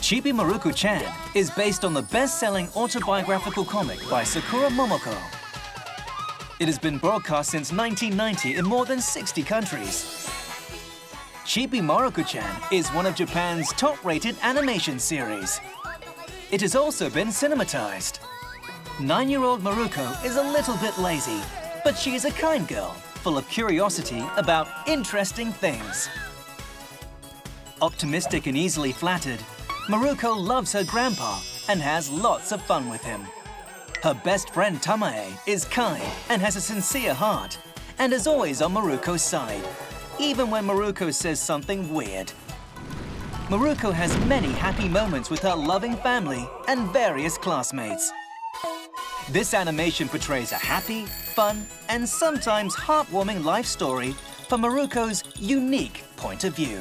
Chibi Maruko-chan is based on the best-selling autobiographical comic by Sakura Momoko. It has been broadcast since 1990 in more than 60 countries. Chibi Maruko-chan is one of Japan's top-rated animation series. It has also been cinematized. Nine-year-old Maruko is a little bit lazy, but she is a kind girl, full of curiosity about interesting things. Optimistic and easily flattered, Maruko loves her grandpa and has lots of fun with him. Her best friend Tamae is kind and has a sincere heart and is always on Maruko's side, even when Maruko says something weird. Maruko has many happy moments with her loving family and various classmates. This animation portrays a happy, fun, and sometimes heartwarming life story from Maruko's unique point of view.